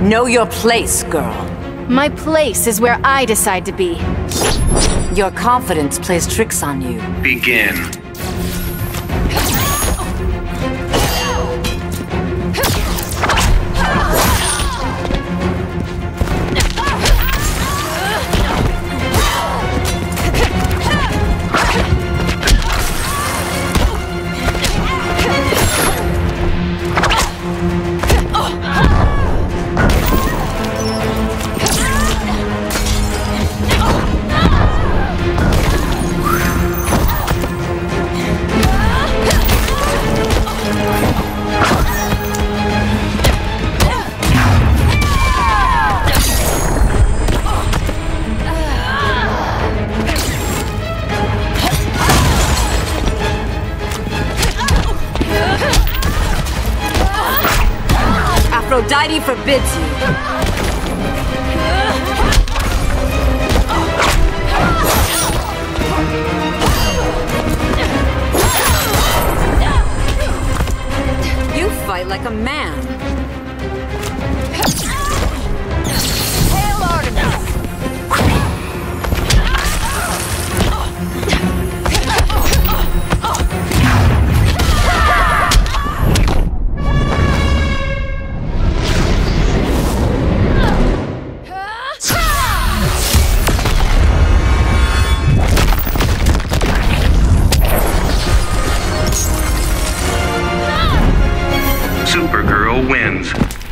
Know your place, girl. My place is where I decide to be. Your confidence plays tricks on you. Begin. Aphrodite forbids you. You fight like a man. Supergirl wins.